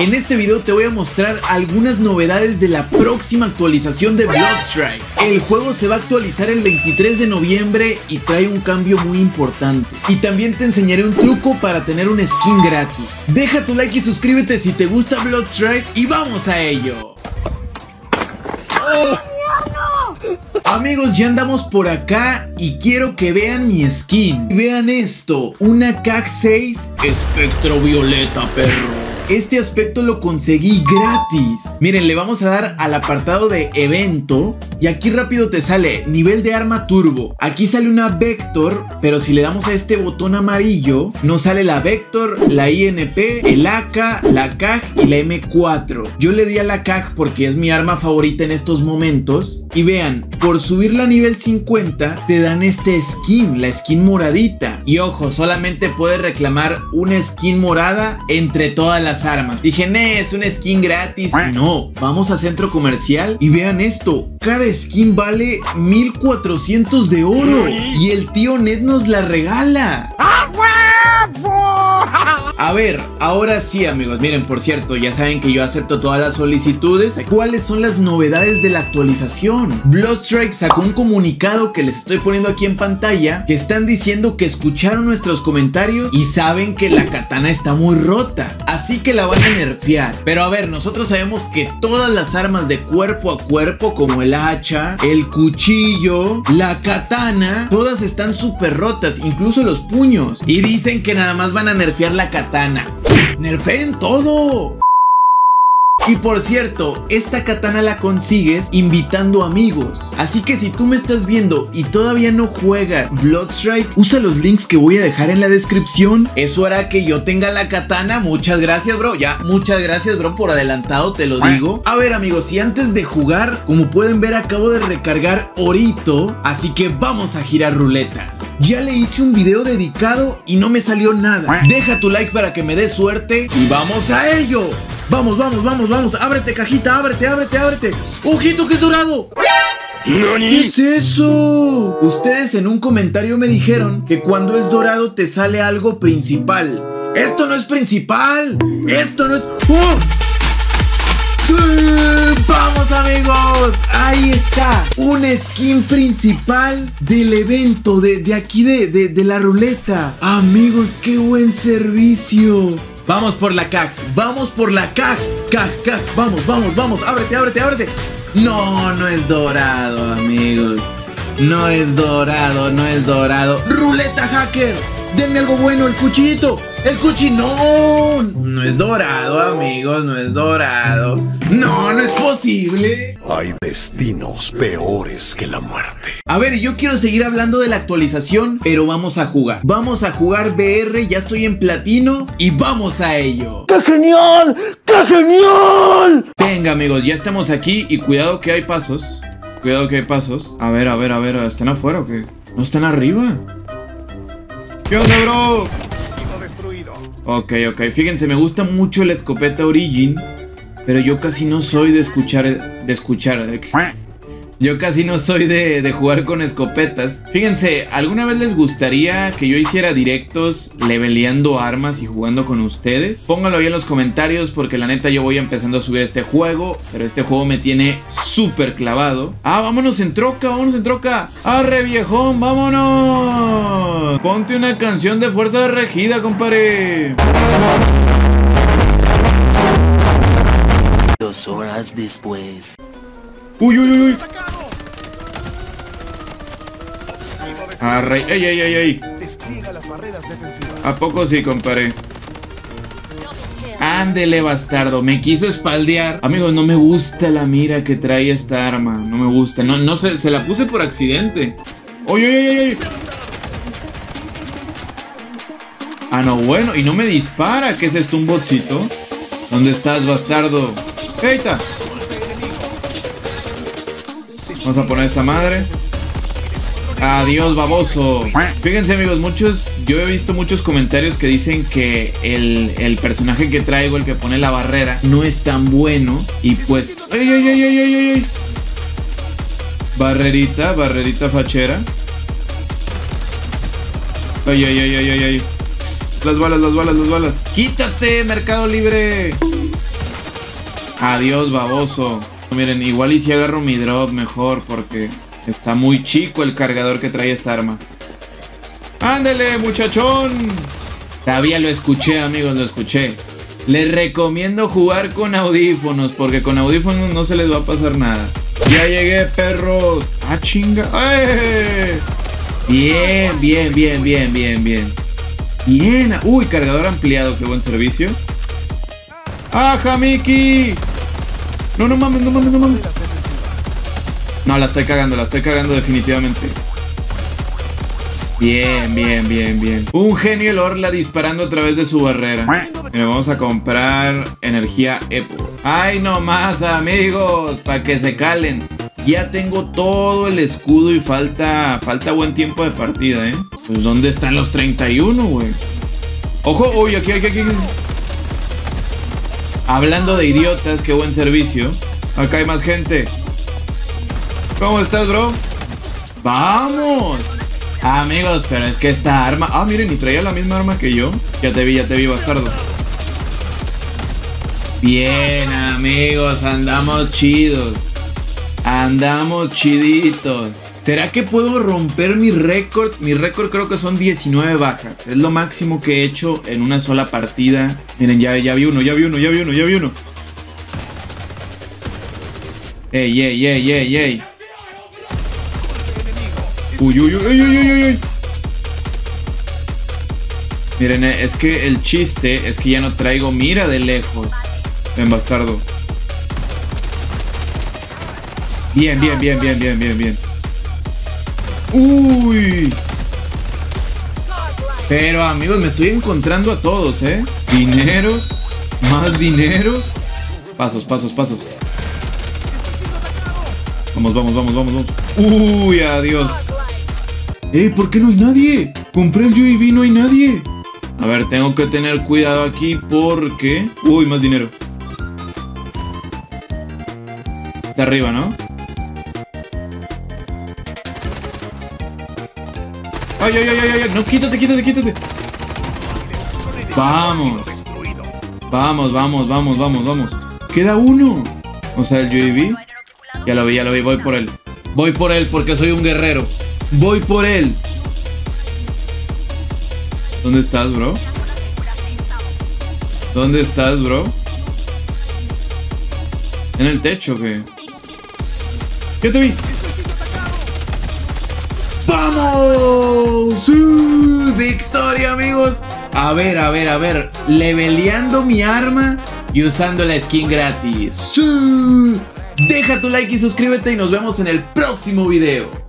En este video te voy a mostrar algunas novedades de la próxima actualización de Bloodstrike. El juego se va a actualizar el 23 de noviembre y trae un cambio muy importante. Y también te enseñaré un truco para tener un skin gratis. Deja tu like y suscríbete si te gusta Bloodstrike y vamos a ello. Amigos, ya andamos por acá y quiero que vean mi skin. Vean esto, una CAC 6 espectro violeta, perro. Este aspecto lo conseguí gratis. Miren, le vamos a dar al apartado de evento y aquí rápido te sale nivel de arma turbo. Aquí sale una Vector, pero si le damos a este botón amarillo, nos sale la Vector, la INP, el AK, la CAG y la M4. Yo le di a la CAG porque es mi arma favorita en estos momentos. Y vean, por subirla a nivel 50 te dan este skin, la skin moradita. Y ojo, solamente puedes reclamar una skin morada entre todas las armas. Dije, ne, es una skin gratis. No, vamos a centro comercial y vean esto. Cada skin vale 1400 de oro. Y el tío Ned nos la regala. A ver, ahora sí amigos, miren, por cierto, ya saben que yo acepto todas las solicitudes. ¿Cuáles son las novedades de la actualización? Bloodstrike sacó un comunicado que les estoy poniendo aquí en pantalla, que están diciendo que escucharon nuestros comentarios y saben que la katana está muy rota, así que la van a nerfear. Pero a ver, nosotros sabemos que todas las armas de cuerpo a cuerpo, como el hacha, el cuchillo, la katana, todas están súper rotas, incluso los puños. Y dicen que nada más van a nerfear la katana. ¡Nerfeen todo! Y por cierto, esta katana la consigues invitando amigos. Así que si tú me estás viendo y todavía no juegas Bloodstrike, usa los links que voy a dejar en la descripción. Eso hará que yo tenga la katana. Muchas gracias, bro. Ya, muchas gracias, bro, por adelantado, te lo digo. A ver, amigos, y antes de jugar, como pueden ver, acabo de recargar Orito. Así que vamos a girar ruletas. Ya le hice un video dedicado y no me salió nada. Deja tu like para que me dé suerte y vamos a ello. Vamos, vamos, vamos, vamos. Ábrete, cajita, ábrete, ábrete, ábrete. ¡Ojito que es dorado! ¿Qué es eso? Ustedes en un comentario me dijeron que cuando es dorado te sale algo principal. ¡Esto no es principal! ¡Esto no es... ¡Oh! ¡Sí! ¡Vamos amigos! Ahí está. Una skin principal del evento de, de aquí de, de, de la ruleta. Amigos, qué buen servicio. Vamos por la CAG, vamos por la CAG, CAG, CAG, vamos, vamos, vamos, ábrete, ábrete, ábrete. No, no es dorado, amigos. No es dorado, no es dorado. Ruleta hacker, denme algo bueno, el cuchillito. El cuchillo, no, no es dorado, amigos, no es dorado. No, no es posible. Hay destinos peores que la muerte. A ver, yo quiero seguir hablando de la actualización, pero vamos a jugar. Vamos a jugar BR, ya estoy en platino y vamos a ello. ¡Qué genial! ¡Qué genial! Venga, amigos, ya estamos aquí y cuidado que hay pasos. Cuidado que hay pasos. A ver, a ver, a ver, ¿están afuera o qué? ¿No están arriba? ¿Qué onda, bro? Ok, ok. Fíjense, me gusta mucho la escopeta Origin. Pero yo casi no soy de escuchar. De escuchar. Yo casi no soy de, de, jugar con escopetas. Fíjense, ¿alguna vez les gustaría que yo hiciera directos leveleando armas y jugando con ustedes? Pónganlo ahí en los comentarios porque la neta yo voy empezando a subir este juego. Pero este juego me tiene súper clavado. Ah, vámonos en troca, vámonos en troca. Arre viejón, vámonos. Ponte una canción de fuerza de regida, compadre. Dos horas después. Uy, uy, uy, uy. Arre, ey, ey, ey, ey. ¿A poco sí, compadre? Ándele, bastardo. Me quiso espaldear. Amigos, no me gusta la mira que trae esta arma. No me gusta. No, no sé, se la puse por accidente. Uy, uy, uy, uy. Ah, no, bueno. Y no me dispara. ¿Qué es esto? ¿Un botcito? ¿Dónde estás, bastardo? ¡Eita! Vamos a poner esta madre. Adiós, baboso. Fíjense, amigos, muchos. Yo he visto muchos comentarios que dicen que el, el, personaje que traigo, el que pone la barrera, no es tan bueno. Y pues. ¡Ey, ey, ey, ey, ey, ey! Barrerita, barrerita fachera. Ay, ay, ay, ay, ay, ay. Las balas, las balas, las balas. ¡Quítate, Mercado Libre! Adiós, baboso. Miren, igual y si agarro mi drop mejor porque está muy chico el cargador que trae esta arma. ¡Ándele, muchachón! Todavía lo escuché, amigos, lo escuché. Les recomiendo jugar con audífonos porque con audífonos no se les va a pasar nada. Ya llegué, perros. ¡Ah, chinga! Bien, bien, bien, bien, bien, bien. Bien. Uy, cargador ampliado, qué buen servicio. ¡Ah, Jamiki! No, no mames, no mames, no mames. No, la estoy cagando, la estoy cagando definitivamente. Bien, bien, bien, bien. Un genio el Orla disparando a través de su barrera. Mira, vamos a comprar energía Epo. ¡Ay, no más, amigos! Para que se calen. Ya tengo todo el escudo y falta falta buen tiempo de partida, ¿eh? Pues ¿dónde están los 31, güey? Ojo, uy, aquí, aquí, aquí. Hablando de idiotas, qué buen servicio. Acá hay más gente. ¿Cómo estás, bro? ¡Vamos! Amigos, pero es que esta arma... Ah, miren, y traía la misma arma que yo. Ya te vi, ya te vi, bastardo. Bien, amigos, andamos chidos. Andamos chiditos. ¿Será que puedo romper mi récord? Mi récord creo que son 19 bajas. Es lo máximo que he hecho en una sola partida. Miren, ya, ya vi uno, ya vi uno, ya vi uno, ya vi uno. Ey, ey, ey, ey, ey. Uy, uy, uy, uy, uy, uy. Miren, es que el chiste es que ya no traigo mira de lejos. Ven, bastardo. Bien, bien, bien, bien, bien, bien, bien. Uy. Pero amigos, me estoy encontrando a todos, ¿eh? Dineros, más dineros. Pasos, pasos, pasos. Vamos, vamos, vamos, vamos, vamos. Uy, adiós. ¡Eh! ¿Por qué no hay nadie? Compré el UAV, no hay nadie. A ver, tengo que tener cuidado aquí porque... Uy, más dinero. Está arriba, ¿no? ¡Ay, ay, ay, ay, ay! No, quítate, quítate, quítate. Vamos. Vamos, vamos, vamos, vamos, vamos. Queda uno. O sea, el UAV. Ya lo vi, ya lo vi. Voy por él. Voy por él porque soy un guerrero. Voy por él. ¿Dónde estás, bro? ¿Dónde estás, bro? ¿En el techo qué? ¿Qué te vi? ¡Vamos! ¡Sí! ¡Victoria, amigos! A ver, a ver, a ver. Leveleando mi arma y usando la skin gratis. ¡Sí! Deja tu like y suscríbete y nos vemos en el próximo video.